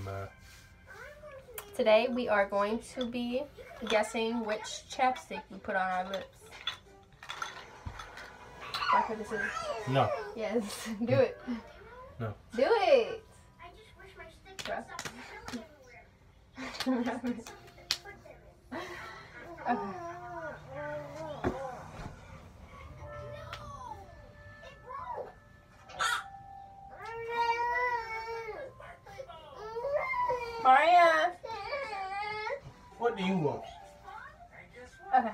real, man. Today we are going to be guessing which chapstick we put on our lips. Rock, paper, scissors. No. Yes, do it. No. Do it. I Maria. What do you want? Okay.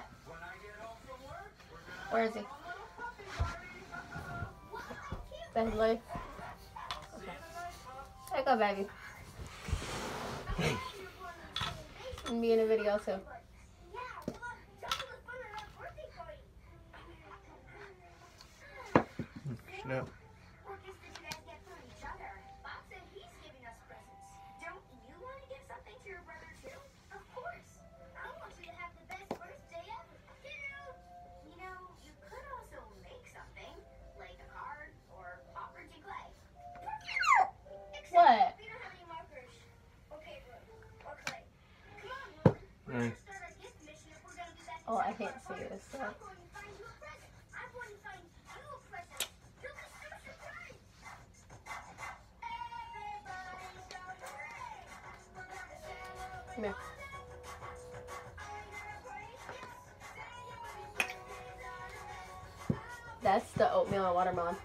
Where is he? That's life. Okay. There you go, baby. And be in a video too. Hmm, snap. Everybody's I. We're gonna Come here. That's the oatmeal and watermelon.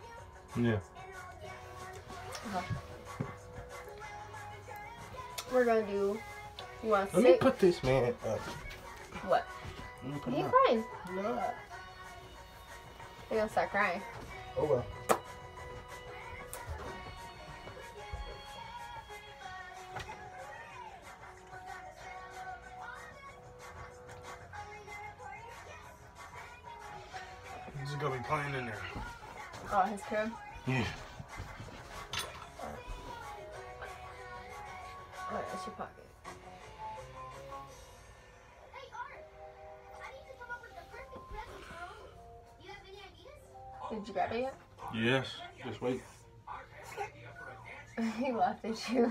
Yeah. Okay. We're gonna do. You want to Let me put this man up. What? Let me put You him up. crying? No. You're gonna start crying. Oh well. He's just gonna be playing in there. Oh, his crib. Yeah. he laughed at you.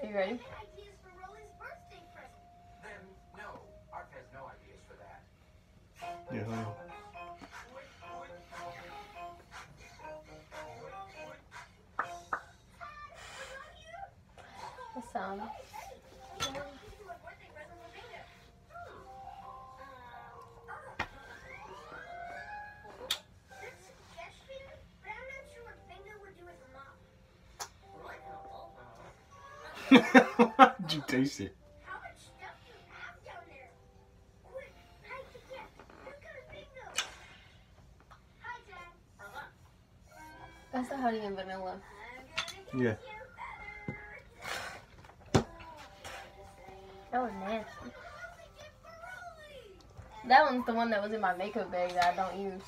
Are you ready? Ideas for Rolly's How did you taste it? That's the honey and vanilla. Yeah. That was nasty. That one's the one that was in my makeup bag that I don't use.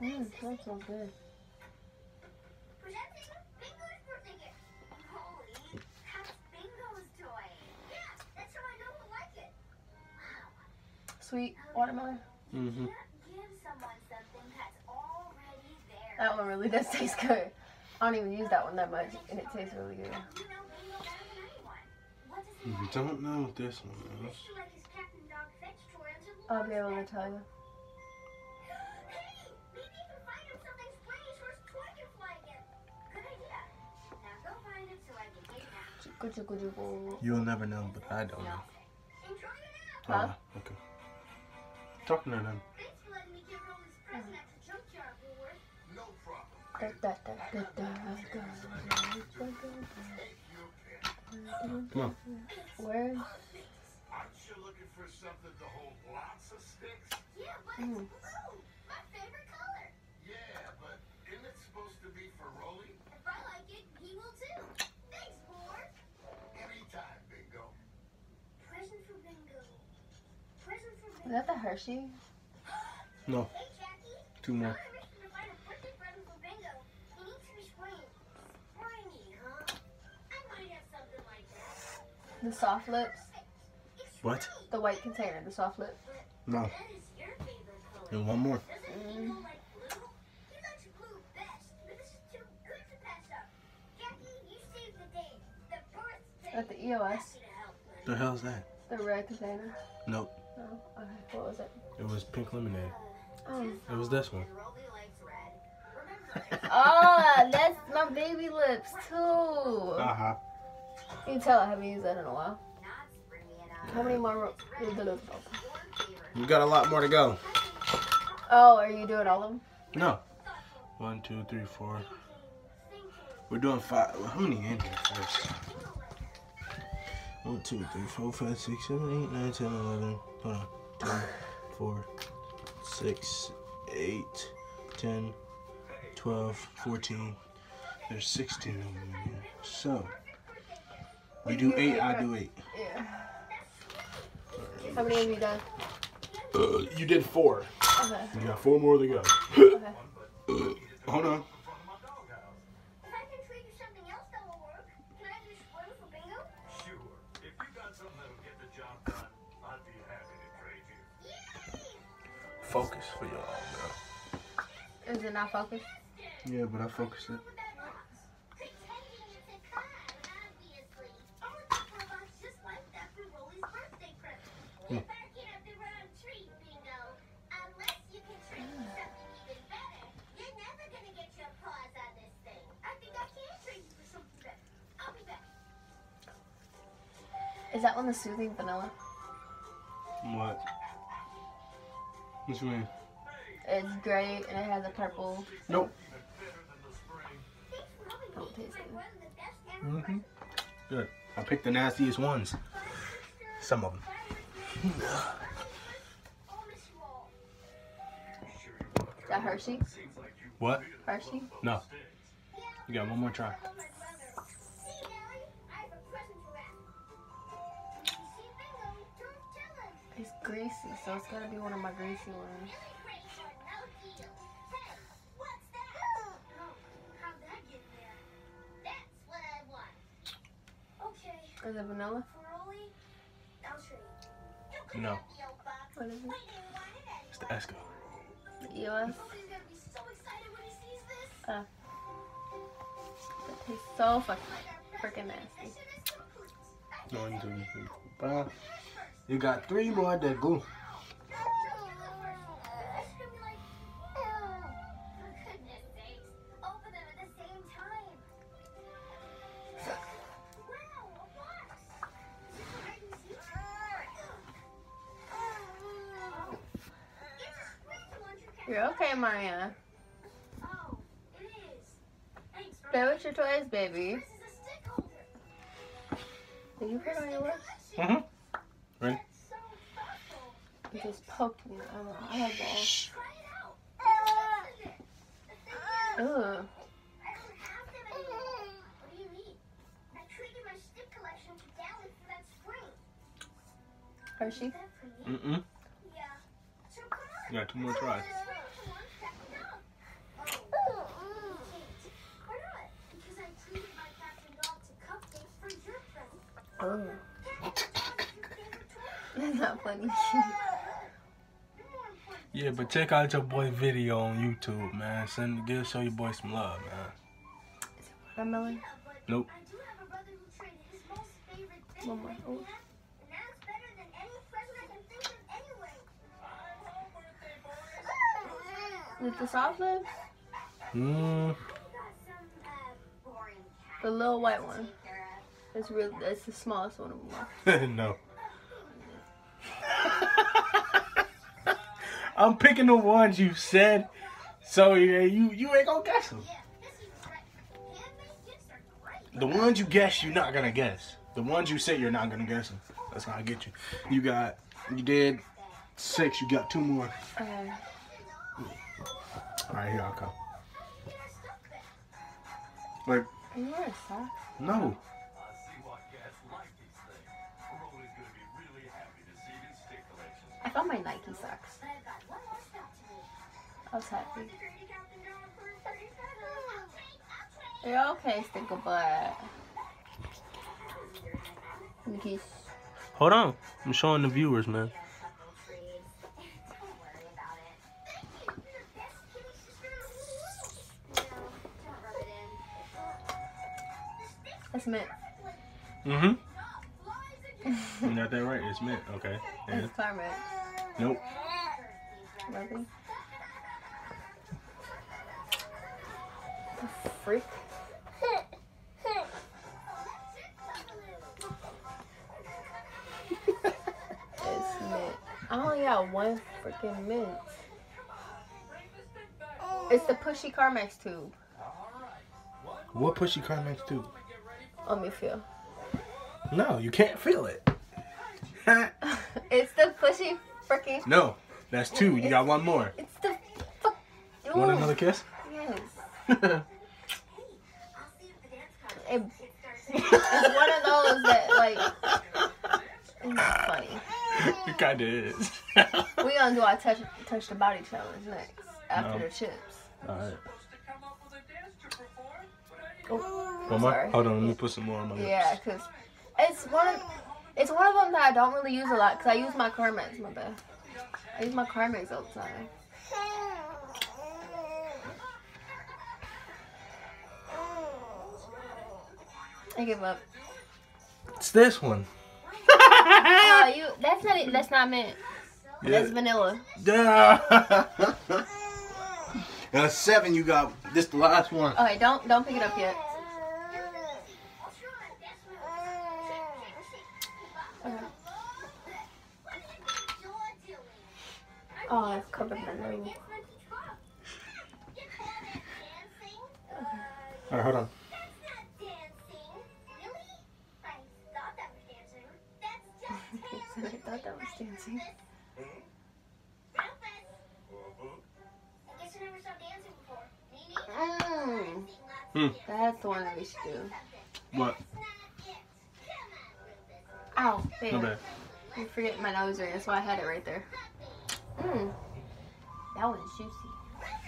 He'll like it. Wow. Sweet watermelon. Mm-hmm. Give someone something that's already there. That one really does taste good. I don't even use that one that much, and it tastes really good. You know Bingo better than anyone. What does he You like? don't know what this one is. Used to like his cat and dog fetch toy until he I'll be able to tell you. You'll never know, but I don't know. Enjoy your nap. Huh? Oh, okay. Talking to them. Come on. Where? Aren't you looking for something to hold lots of sticks? Yeah, but Mm. it's blue. My favorite color. Is that the Hershey? No, two more. I'm wishing to find a birthday present for Bingo. He needs to be springy. Springy, huh? I might have something like that. The soft lips? What? The white container, the soft lip. No, That is your favorite color. and one more. Doesn't Bingo like blue? He likes blue best, but this is too good to pass up. Jackie, you saved the day. The birthday. At the EOS. Happy to help, buddy. The hell's that? The red container. Nope, Oh, okay. What was it? it was pink lemonade. Oh. It was this one. And Rolly likes red. Remember, Oh, that's my baby lips too. Uh huh. You can tell I haven't used that in a while. not springy enough. How many more? ro- Your favorite. We got a lot more to go. Oh, are you doing all of them? No. One, two, three, four. We're doing five. Well, how many in here first? One, two, three, four, five, six, seven, eight, nine, ten, eleven. Hold on. Two, four, six, eight, ten, twelve, fourteen. There's 16 of them in here. So, we do eight, I do eight. Yeah. How many have you done? Uh, you did four. Okay. You got four more to go. Okay. Hold on. Thing. I think I can trade you for something better. I'll be back. Is that one the soothing vanilla? What? What you mean? It's gray and it has a purple. Nope. Thanks for helping me. Don't taste My it. one of the best ever Mhm. Good. I picked the nastiest ones. Some of them. I'll miss you all. Is that Hershey? What? Hershey? No. You got one more try. Greasy, so it's gotta be one of my greasy ones. Really great for no deal. Hey, what's that? Oh, how'd that get there? That's what I want. Okay, Is it vanilla? for Rolly, I'll trade. You can No. have the old. What is it? We didn't want it anyway. It's the Esco. The EOS? Rolly's gonna be so excited when he sees this. Uh, it tastes so fucking freaking nasty. One, two, three, four, five. You got three more to go. You're okay, Maria. Oh, it is. Thanks for Play with your toys, baby. This is a stick holder. Did you put on your lips? Mm-hmm. Ready? That's so thoughtful. It just poked me. I don't know. I have balls. Try it out. It's tested it. The thing is, Ugh. I don't have them anymore. What do you mean? I traded my stick collection to Dally for that spring. Hershey? Is that for me? Mm-mm. Yeah. So. You got two more tries. This way for one, check it out. Oh. You can't. Why not? Because I treated my captain dog to cupcakes for your present. Oh. Captain dog is your favorite toy. That's not funny. More important Yeah, but check out your boy video on YouTube, man. Send give show your boy some love, man. Watermelon? but Nope. I do have a brother who traded his most favorite thing One more. for me, and that's better than any present I can think of anyway. With the soft lips? Mm. Got some uh, boring cat The little white one. to take care. It's real. It's the smallest one of them. all. no. I'm picking the ones you said, so yeah, you you ain't gonna guess them. Yeah, this is right. Handmade gifts are great. The ones you guess, you're not gonna guess. The ones you say you're not gonna guess them. That's how I get you. You got, you did six. You got two more. Okay. All right, here I come. Get our stuff back. Like, Are you wearing socks? no. I see my Nike like I was happy. Security captain job for 37. Okay, okay. You're okay, stick of butt. Nikki. Hold on. I'm showing the viewers, man. Don't worry about it. Thank you. You're the best kitty sister. No, don't rub it in. That's mint. Mm-hmm. Flies again. You got that right. It's mint. Okay. And It's Carmex. nope. Rubbing. Freak. It's mint. I only got one freaking mint. It's the pushy Carmex tube. What pushy Carmex do? Let me feel. No, you can't feel it. it's the pushy freaking. no, that's two. You got one more. It's the fuck. You want another kiss? It, It it's one of those that like. It's funny. it kinda is. We gonna do our touch touch the body challenge next after No. the chips. Alright. Oh, One more? sorry. Hold on, let me put some more on my lips. Yeah, cause it's one of it's one of them that I don't really use a lot. Cause I use my Carmex. My bad. I use my Carmex all the time. I give up. It's this one. Oh, you. That's not it. That's not mint. That's vanilla. Yeah. and a seven, you got this the last one. Okay, don't don't pick it up yet. Okay. Oh, it's covered my nose. Alright, hold on. I thought that was dancing. Mm, that's the one that we should do. What? Ow, babe. bad. I forget my nose ring. That's why I had it right there. Mm. That one's juicy.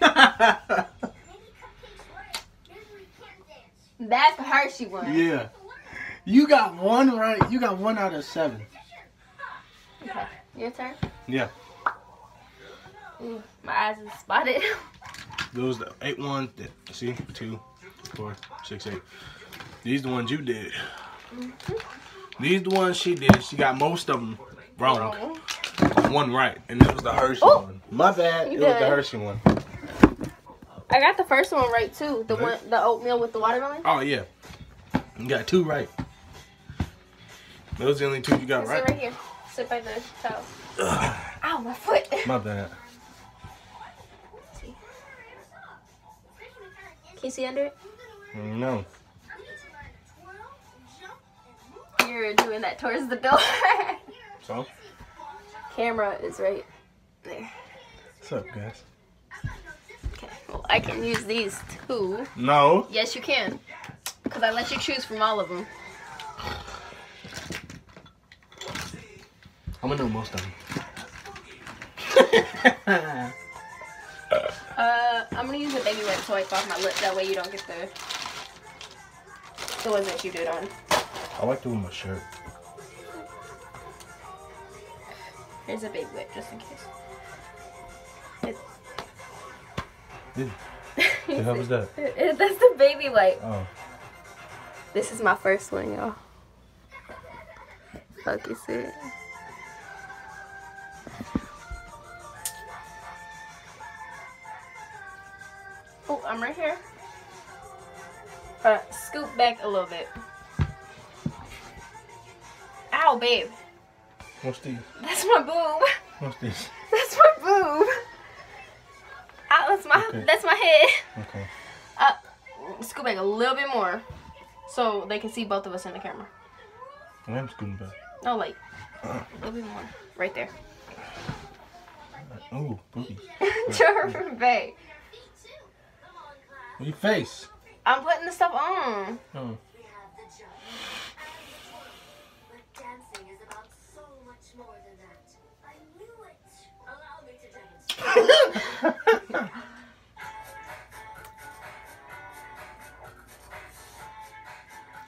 That's the Hershey one. yeah. You got one right. You got one out of seven. Your turn. Yeah. Ooh, my eyes is spotted. Those the eight ones that see two, four, six, eight. These the ones you did. Mm-hmm. These the ones she did. She got most of them wrong. Oh. One right, and it was the Hershey Oh. one. My bad. You it was the. Hershey one. I got the first one right too. The Right. one, the oatmeal with the watermelon. Oh yeah. You got two right. Those are the only two you got Sit right. right here. Sit by the towel. Ow, my foot. My bad. Can you see under it? No. You're doing that towards the door. So, Camera is right there. what's up, guys? Okay. Well, I can use these too. No. Yes, you can. Because I let you choose from all of them. I'm gonna know most of them. Uh, I'm gonna use a baby wipe to wipe off my lip. That way you don't get the the ones that you did on. I like doing my shirt. Here's a baby wipe just in case. It, Dude, the hell was that? That's the baby wipe. Oh. This is my first one, y'all. Focus it. Back a little bit. Ow, babe. What's these? That's my boob. What's this? That's my boob. Ow, that's my Okay. that's my head. Okay. Uh, scoop back a little bit more, so they can see both of us in the camera. I'm scooting back. No, like a little bit more, right there. Oh, boobies. Turn back. Your face. I'm putting the stuff on. Oh.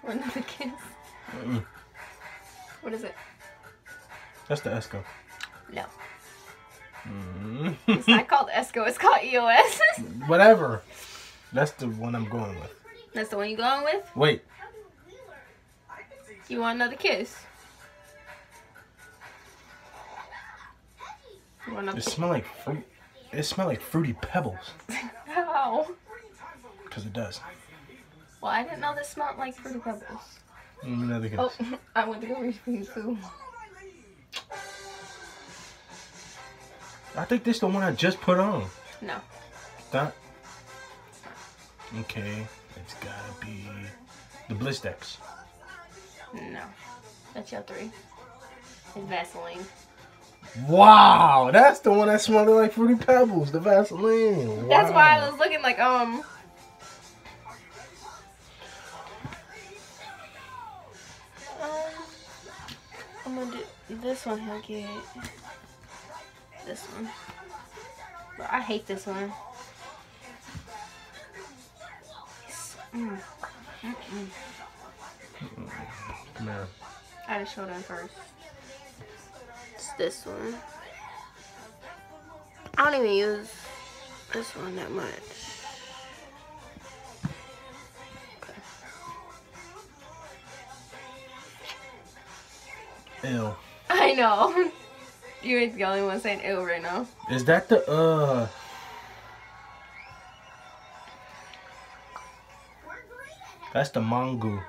Another kiss. Mm -mm. What is it? That's the Esco. No. Mm -hmm. It's not called Esco, it's called EOS. Whatever. That's the one I'm going with. That's the one you going with? Wait. You want another kiss? You want another It kiss? smell like fruit. It smell like fruity pebbles. How? Cause it does. Well, I didn't know this smelled like Fruity Pebbles. Mm, Another kiss. Oh, I went to go reach for you too. I think this is the one I just put on. No. That. Okay. It's gotta be the Blistex. No. That's your three. It's Vaseline. Wow, that's the one that smelled like fruity pebbles. The Vaseline. That's why I was looking like, um. Um, I'm gonna do this one. He'll get this one. But I hate this one. Mm. Mm-mm. Come here. I just showed them first. It's this one. I don't even use this one that much. Ew. I know. You ain't the only one saying ew right now. Is that the uh? That's the Mongo.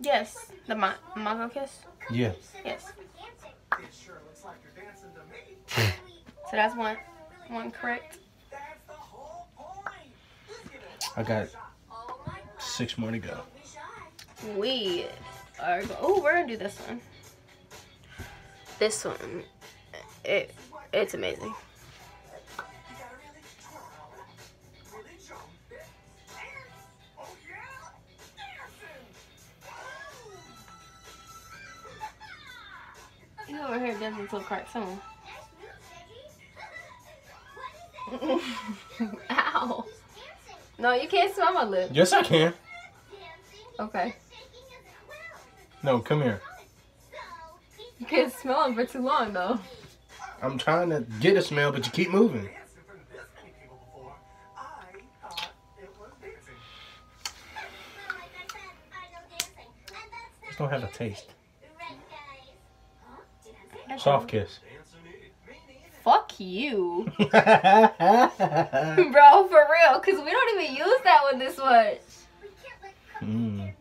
Yes. The ma- mango kiss? Yeah. Yes. So that's one one correct. I got six more to go. We are go- oh we're gonna do this one. This one it it's amazing. Dancing cartoon. Ow. No, you can't smell my lip. Yes, I can. Okay. No, come here. You can't smell them for too long though. I'm trying to get a smell, but you keep moving. Just don't have a taste. Soft kiss. Fuck you. mm Bro, for real, because we don't even use that one this much. Mm.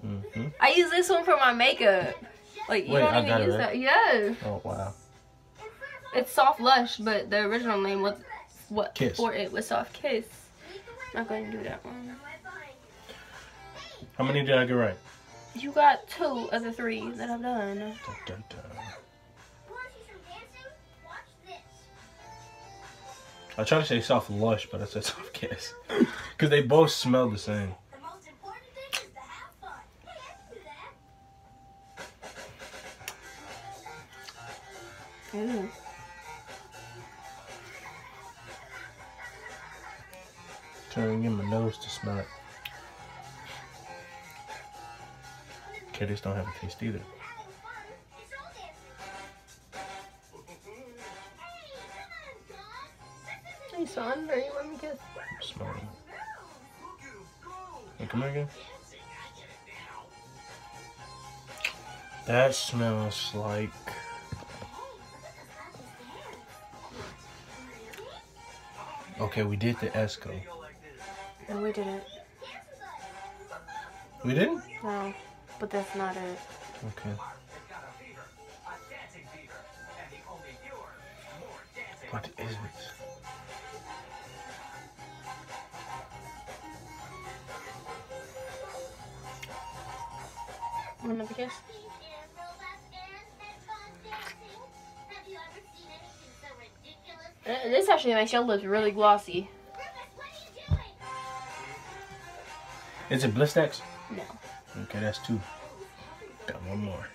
hmm I use this one for my makeup. Like, you Wait, don't even use right? that. Yes. Oh wow. It's Soft Lush, but the original name was what Kiss. for it was Soft Kiss. I'm not going to do that one. How many did I get right? You got two of the three that I've done. Dun, dun, dun. I tried to say soft lush, but I said soft kiss. Because they both smell the same. The most important thing is to have fun. Hey, I can do that. Ooh. Turning in my nose to smell it. Okay, this don't have a taste either. Hey, come on, John. Hey, son, are you let me kiss? Smell. Hey, come here again. That smells like. Okay, we did the Esco. No, we didn't. We didn't? No, but that's not it. Okay. What is it? Want another kiss? Have you ever seen anything so ridiculous? Uh, This actually makes your lips really glossy. Griffith, what are? Is it Blistex? No. Okay, that's two. Got one more.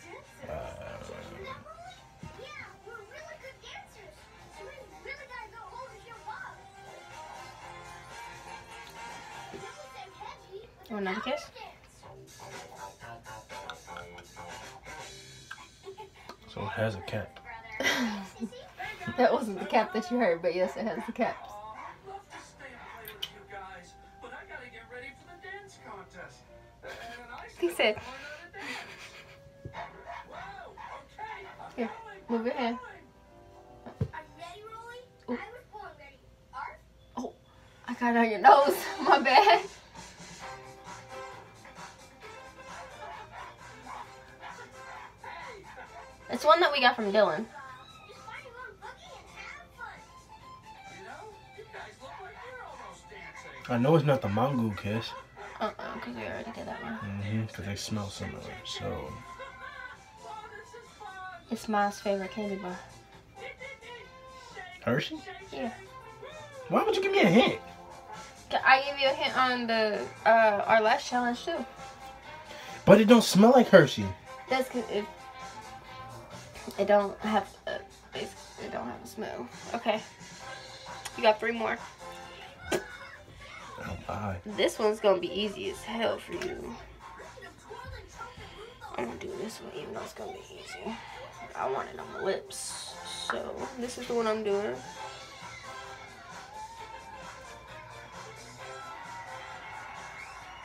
Has a cap. that wasn't the cap that you heard, but yes, it has the caps. I'd love to stay and play with you guys, but I gotta get ready for the dance contest. And I He said- gotta learn how to dance. Wow, okay, I'm Here, going, move your hand. Are you ready, Rolly? I was born ready. Arf. Oh, I got it on your nose. My bad. It's one that we got from Dylan. Just find your own boogie and have fun. You know, you guys look like you're almost dancing. I know it's not the Mongoose kiss. Uh uh because we already did that one. Mm-hmm. Because they smell similar. So, this is fun. It's Miles' favorite candy bar. Hershey? Yeah. Why would you give me a hint? I gave you a hint on the uh, our last challenge too. But it don't smell like Hershey. That's cause it it don't have a, it it don't have a smooth. Okay. You got three more. Oh, bye. This one's gonna be easy as hell for you. I'm gonna do this one even though it's gonna be easy. I want it on my lips. So this is the one I'm doing.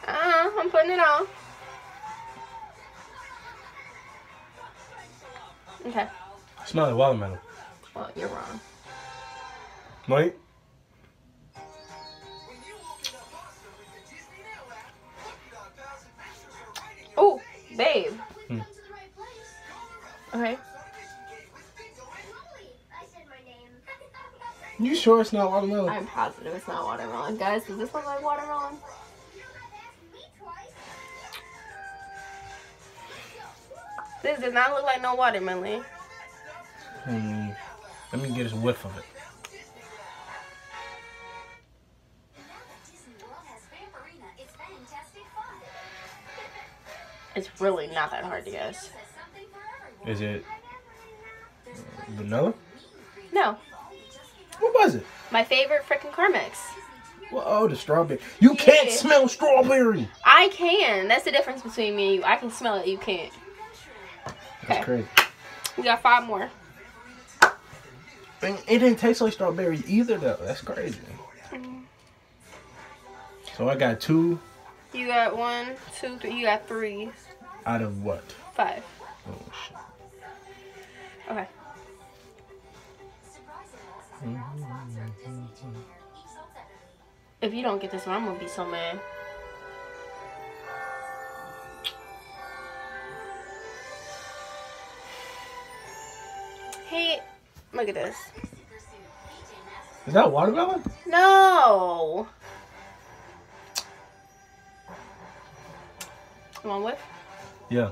Uh, I'm putting it on. Okay. I Smell like watermelon. Well, you're wrong. Wait. When you open up Awesome with the Disney Now app, look at a thousand pictures are writing Oh, babe. We've come to the right place. Okay. Subdivision game with bingo and Rolly. I said my name. You sure it's not watermelon? I'm positive it's not watermelon. Guys, does this look like watermelon? This does not look like no watermelon. Hmm. Let me get a whiff of it. And now that Disney World has Vampirina, it's fantastic fun. It's really not that hard to guess. Has something for everyone. Is it vanilla? No. What was it? My favorite freaking Carmex. Well, oh, the strawberry. You can't smell strawberry. I can. That's the difference between me and you. I can smell it, you can't. That's Okay. crazy. We got five more. And it didn't taste like strawberries either, though. That's crazy. Mm. So I got two You got one, two, three. You got three, out of what? five. Oh, shit. Okay. Mm-hmm. If you don't get this one, I'm gonna be so mad. Hey, look at this. Is that watermelon? No. You want whiff? Yeah.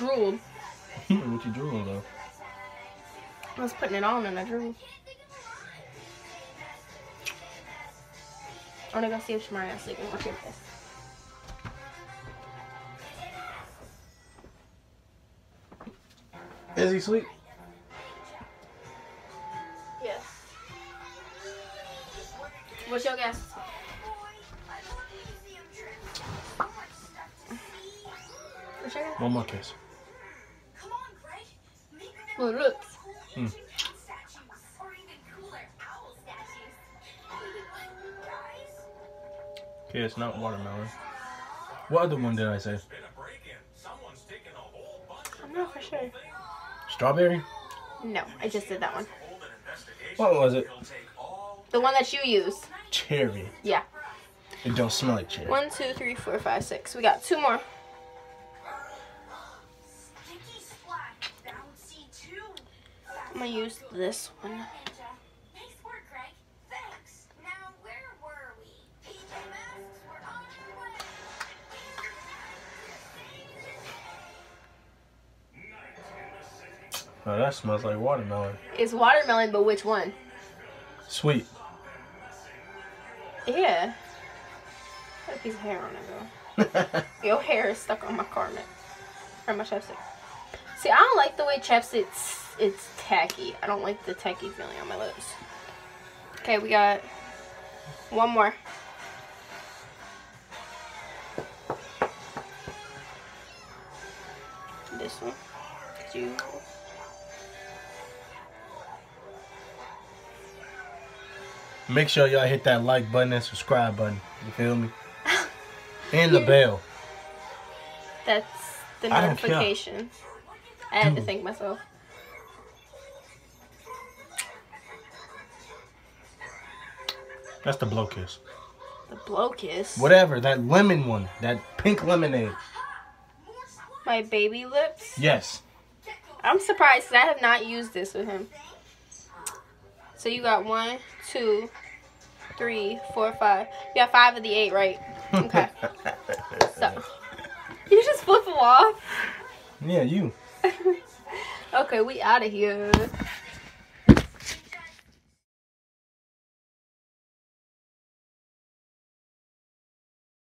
I drooled. what you drooling though? I was putting it on and I drooled. I'm gonna go see if Shamaria's sleeping. Watch your face. Is he asleep? Yes. What's your guess? What's your guess? One more kiss. Come on, Greg. Make them Well, it looks. Hmm. statues. Or even cooler, owl statues. Guys, Okay, it's not watermelon. What other one did I say? been a break-in. Someone's taken a whole bunch of I'm not for sure. Strawberry? No, I just did that one. hold an. What was it? He'll take all The one that you used. Cherry. Yeah. It don't smell like cherry. One, two, three, four, five, six. We got two more. I'm gonna use this one. Ninja. Nice work, Greg. Thanks. Now, where were we? PJ Masks were on their way. Oh, that smells like watermelon. It's watermelon, but which one? Sweet. Yeah. Got a piece of hair on it though. Your hair is stuck on my garment. for my chapstick. See, I don't like the way chapstick's it's tacky. I don't like the tacky feeling on my lips. Okay, we got one more. This one. you Make sure y'all hit that like button and subscribe button. You feel me? And the bell. That's the I notification. I had to think myself. That's the blow kiss. The blow kiss. Whatever, that lemon one. That pink lemonade. My baby lips. Yes. I'm surprised I have not used this with him. So you got one, two, three, four, five. You got five of the eight, right? Okay. So you just flip them off. yeah, you. Okay, we out of here.